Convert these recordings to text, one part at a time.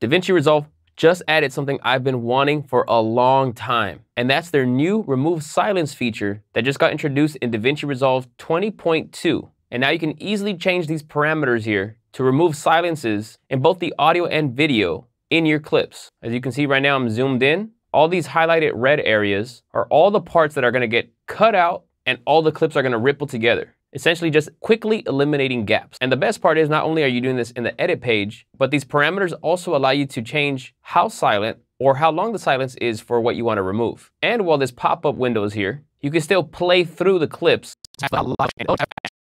DaVinci Resolve just added something I've been wanting for a long time, and that's their new Remove Silence feature that just got introduced in DaVinci Resolve 20.2. And now you can easily change these parameters here to remove silences in both the audio and video in your clips. As you can see right now, I'm zoomed in. All these highlighted red areas are all the parts that are gonna get cut out and all the clips are gonna ripple together essentially just quickly eliminating gaps. And the best part is not only are you doing this in the edit page, but these parameters also allow you to change how silent or how long the silence is for what you want to remove. And while this pop-up window is here, you can still play through the clips.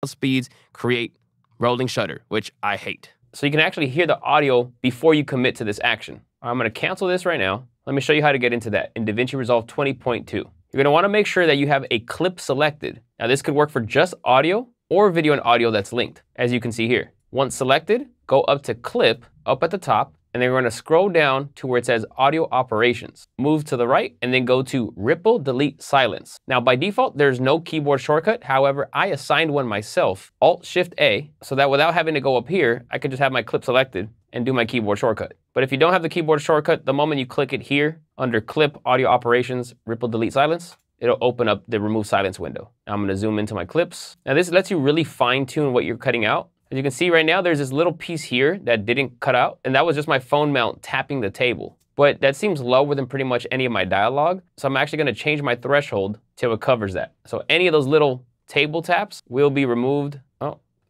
Speeds create rolling shutter, which I hate. So you can actually hear the audio before you commit to this action. I'm gonna cancel this right now. Let me show you how to get into that in DaVinci Resolve 20.2. You're gonna wanna make sure that you have a clip selected. Now this could work for just audio or video and audio that's linked, as you can see here. Once selected, go up to clip, up at the top, and then we're to scroll down to where it says audio operations. Move to the right and then go to ripple delete silence. Now by default, there's no keyboard shortcut. However, I assigned one myself, Alt Shift A, so that without having to go up here, I could just have my clip selected and do my keyboard shortcut. But if you don't have the keyboard shortcut, the moment you click it here under clip audio operations, ripple delete silence, it'll open up the remove silence window. Now I'm gonna zoom into my clips. Now this lets you really fine tune what you're cutting out. As you can see right now, there's this little piece here that didn't cut out, and that was just my phone mount tapping the table. But that seems lower than pretty much any of my dialogue, so I'm actually gonna change my threshold till it covers that. So any of those little table taps will be removed.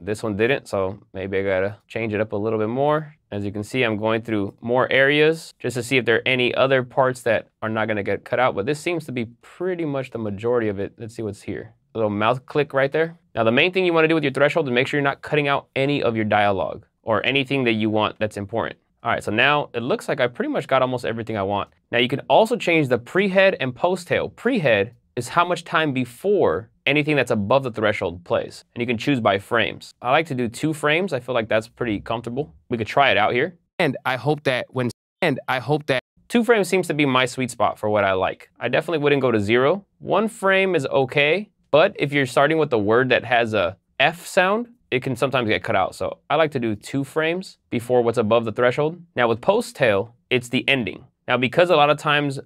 This one didn't, so maybe I gotta change it up a little bit more. As you can see, I'm going through more areas just to see if there are any other parts that are not gonna get cut out, but this seems to be pretty much the majority of it. Let's see what's here a little mouth click right there. Now the main thing you wanna do with your threshold is make sure you're not cutting out any of your dialogue or anything that you want that's important. All right, so now it looks like I pretty much got almost everything I want. Now you can also change the pre-head and post-tail. Pre-head is how much time before anything that's above the threshold plays. And you can choose by frames. I like to do two frames. I feel like that's pretty comfortable. We could try it out here. And I hope that when, and I hope that two frames seems to be my sweet spot for what I like. I definitely wouldn't go to zero. One frame is okay. But if you're starting with a word that has a F sound, it can sometimes get cut out. So I like to do two frames before what's above the threshold. Now with post tail, it's the ending. Now because a lot of times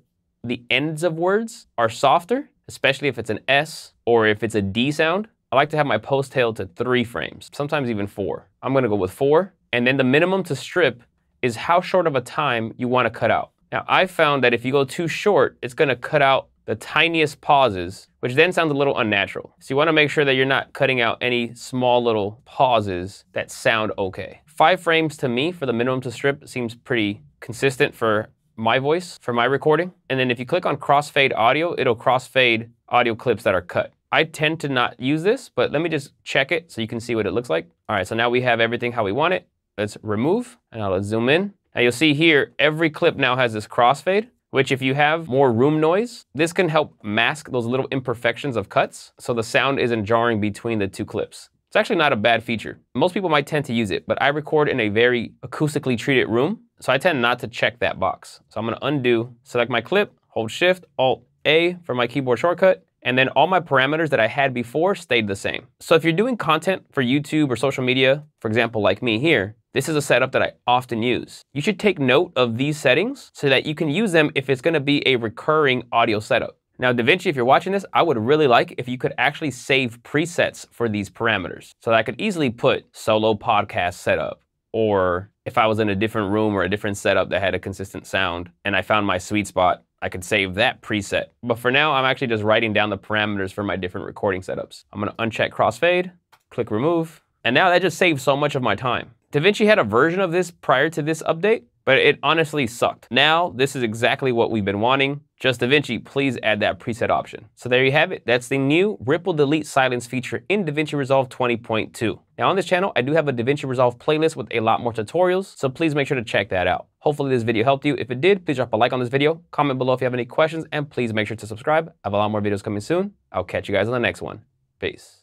the ends of words are softer, especially if it's an S or if it's a D sound, I like to have my post tail to three frames, sometimes even four. I'm gonna go with four. And then the minimum to strip is how short of a time you wanna cut out. Now I found that if you go too short, it's gonna cut out the tiniest pauses, which then sounds a little unnatural. So you wanna make sure that you're not cutting out any small little pauses that sound okay. Five frames to me for the minimum to strip seems pretty consistent for my voice, for my recording. And then if you click on crossfade audio, it'll crossfade audio clips that are cut. I tend to not use this, but let me just check it so you can see what it looks like. All right, so now we have everything how we want it. Let's remove, and let's zoom in. Now you'll see here, every clip now has this crossfade which if you have more room noise, this can help mask those little imperfections of cuts so the sound isn't jarring between the two clips. It's actually not a bad feature. Most people might tend to use it, but I record in a very acoustically treated room, so I tend not to check that box. So I'm gonna undo, select my clip, hold Shift, Alt A for my keyboard shortcut, and then all my parameters that I had before stayed the same. So if you're doing content for YouTube or social media, for example, like me here, this is a setup that I often use. You should take note of these settings so that you can use them if it's gonna be a recurring audio setup. Now, DaVinci, if you're watching this, I would really like if you could actually save presets for these parameters so that I could easily put solo podcast setup or if I was in a different room or a different setup that had a consistent sound and I found my sweet spot, I could save that preset. But for now, I'm actually just writing down the parameters for my different recording setups. I'm gonna uncheck crossfade, click remove, and now that just saves so much of my time. DaVinci had a version of this prior to this update, but it honestly sucked. Now, this is exactly what we've been wanting. Just DaVinci, please add that preset option. So there you have it. That's the new Ripple Delete Silence feature in DaVinci Resolve 20.2. Now on this channel, I do have a DaVinci Resolve playlist with a lot more tutorials, so please make sure to check that out. Hopefully this video helped you. If it did, please drop a like on this video, comment below if you have any questions, and please make sure to subscribe. I have a lot more videos coming soon. I'll catch you guys on the next one. Peace.